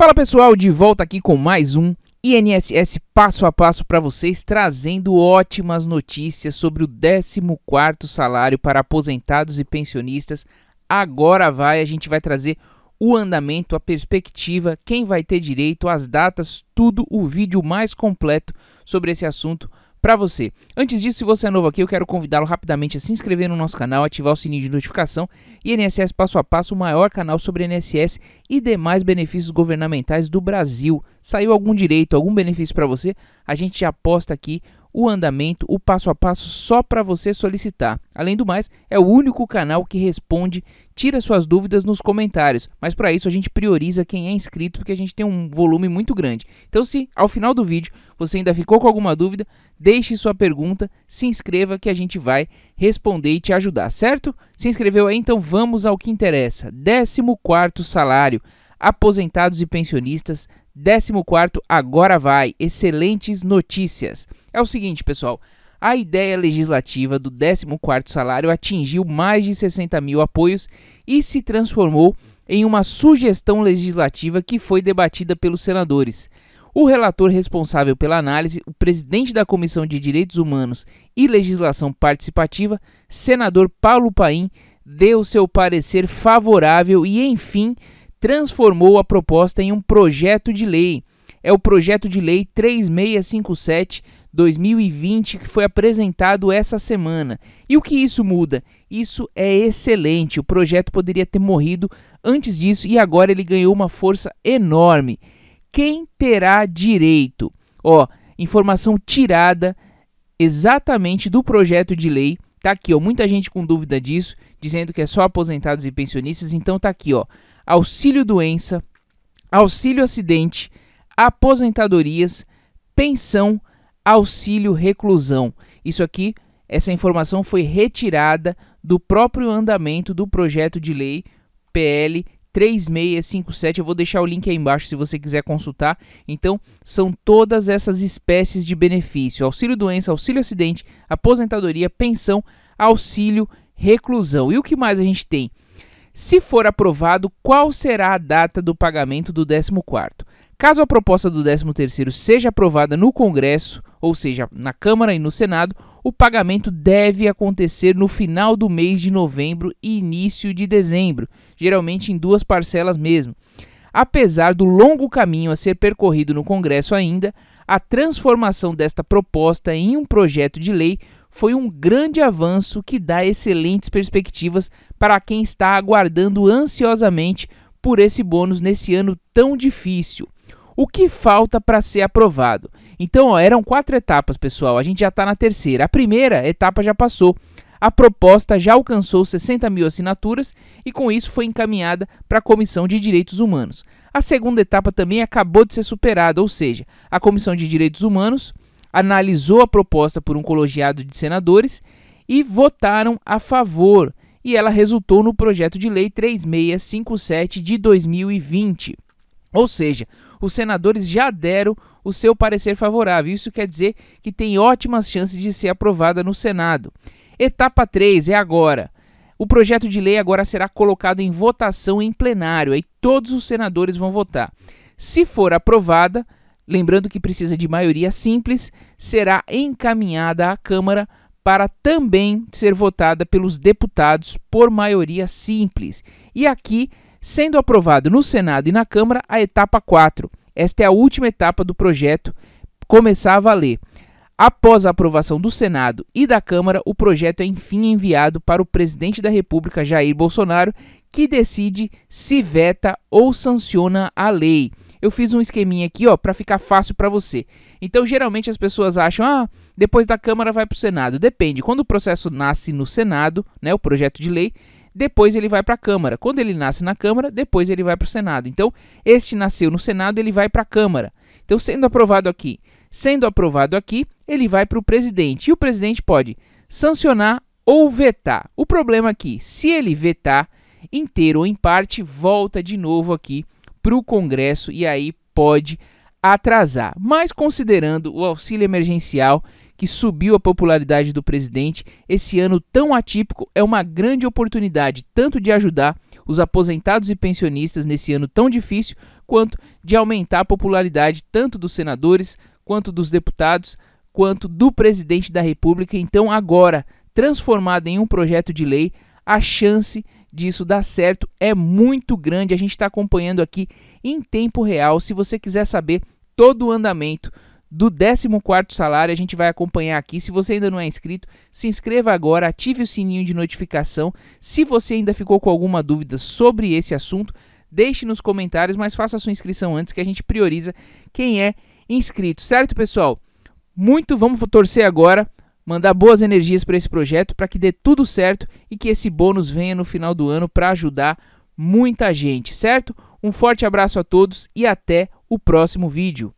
Fala pessoal, de volta aqui com mais um INSS passo a passo para vocês, trazendo ótimas notícias sobre o 14º salário para aposentados e pensionistas. Agora vai, a gente vai trazer o andamento, a perspectiva, quem vai ter direito, as datas, tudo, o vídeo mais completo sobre esse assunto para você. Antes disso, se você é novo aqui, eu quero convidá-lo rapidamente a se inscrever no nosso canal, ativar o sininho de notificação e INSS Passo a Passo, o maior canal sobre INSS e demais benefícios governamentais do Brasil. Saiu algum direito, algum benefício para você? A gente já posta aqui o andamento, o passo a passo só para você solicitar. Além do mais, é o único canal que responde, tira suas dúvidas nos comentários. Mas para isso a gente prioriza quem é inscrito, porque a gente tem um volume muito grande. Então, se ao final do vídeo você ainda ficou com alguma dúvida, deixe sua pergunta, se inscreva que a gente vai responder e te ajudar, certo? Se inscreveu aí? Então vamos ao que interessa. 14º salário. Aposentados e pensionistas 14 agora vai. Excelentes notícias. É o seguinte, pessoal. A ideia legislativa do 14 salário atingiu mais de 60 mil apoios e se transformou em uma sugestão legislativa que foi debatida pelos senadores. O relator responsável pela análise, o presidente da Comissão de Direitos Humanos e Legislação Participativa, senador Paulo Paim, deu seu parecer favorável e, enfim, transformou a proposta em um projeto de lei. É o projeto de lei 3657 2020 que foi apresentado essa semana. E o que isso muda? Isso é excelente. O projeto poderia ter morrido antes disso e agora ele ganhou uma força enorme. Quem terá direito? Ó, informação tirada exatamente do projeto de lei. Tá aqui, ó, muita gente com dúvida disso, dizendo que é só aposentados e pensionistas. Então tá aqui, ó auxílio doença, auxílio acidente, aposentadorias, pensão, auxílio reclusão. Isso aqui, essa informação foi retirada do próprio andamento do projeto de lei PL 3657. Eu vou deixar o link aí embaixo se você quiser consultar. Então, são todas essas espécies de benefício: auxílio doença, auxílio acidente, aposentadoria, pensão, auxílio reclusão. E o que mais a gente tem? Se for aprovado, qual será a data do pagamento do 14º? Caso a proposta do 13º seja aprovada no Congresso, ou seja, na Câmara e no Senado, o pagamento deve acontecer no final do mês de novembro e início de dezembro, geralmente em duas parcelas mesmo. Apesar do longo caminho a ser percorrido no Congresso ainda, a transformação desta proposta em um projeto de lei foi um grande avanço que dá excelentes perspectivas para quem está aguardando ansiosamente por esse bônus nesse ano tão difícil. O que falta para ser aprovado? Então, ó, eram quatro etapas, pessoal. A gente já está na terceira. A primeira etapa já passou. A proposta já alcançou 60 mil assinaturas e, com isso, foi encaminhada para a Comissão de Direitos Humanos. A segunda etapa também acabou de ser superada, ou seja, a Comissão de Direitos Humanos analisou a proposta por um colegiado de senadores e votaram a favor, e ela resultou no projeto de lei 3657 de 2020. Ou seja, os senadores já deram o seu parecer favorável. Isso quer dizer que tem ótimas chances de ser aprovada no Senado. Etapa 3 é agora. O projeto de lei agora será colocado em votação em plenário, aí todos os senadores vão votar. Se for aprovada, lembrando que precisa de maioria simples, será encaminhada à Câmara para também ser votada pelos deputados por maioria simples. E aqui, sendo aprovado no Senado e na Câmara, a etapa 4. Esta é a última etapa do projeto começar a valer. Após a aprovação do Senado e da Câmara, o projeto é enfim enviado para o presidente da República, Jair Bolsonaro, que decide se veta ou sanciona a lei eu fiz um esqueminha aqui, ó, para ficar fácil para você. Então, geralmente as pessoas acham, ah, depois da Câmara vai para o Senado. Depende. Quando o processo nasce no Senado, né, o projeto de lei, depois ele vai para a Câmara. Quando ele nasce na Câmara, depois ele vai para o Senado. Então, este nasceu no Senado, ele vai para a Câmara. Então, sendo aprovado aqui, sendo aprovado aqui, ele vai para o presidente. E o presidente pode sancionar ou vetar. O problema aqui, se ele vetar inteiro ou em parte, volta de novo aqui para o Congresso e aí pode atrasar. Mas considerando o auxílio emergencial que subiu a popularidade do presidente, esse ano tão atípico é uma grande oportunidade tanto de ajudar os aposentados e pensionistas nesse ano tão difícil, quanto de aumentar a popularidade tanto dos senadores, quanto dos deputados, quanto do presidente da República. Então, agora, transformado em um projeto de lei, a chance disso dar certo é muito grande. A gente está acompanhando aqui em tempo real. Se você quiser saber todo o andamento do 14º salário, a gente vai acompanhar aqui. Se você ainda não é inscrito, se inscreva agora, ative o sininho de notificação. Se você ainda ficou com alguma dúvida sobre esse assunto, deixe nos comentários, mas faça a sua inscrição antes que a gente prioriza quem é inscrito, certo, pessoal? Muito vamos torcer agora, mandar boas energias para esse projeto para que dê tudo certo e que esse bônus venha no final do ano para ajudar muita gente, certo? Um forte abraço a todos e até o próximo vídeo.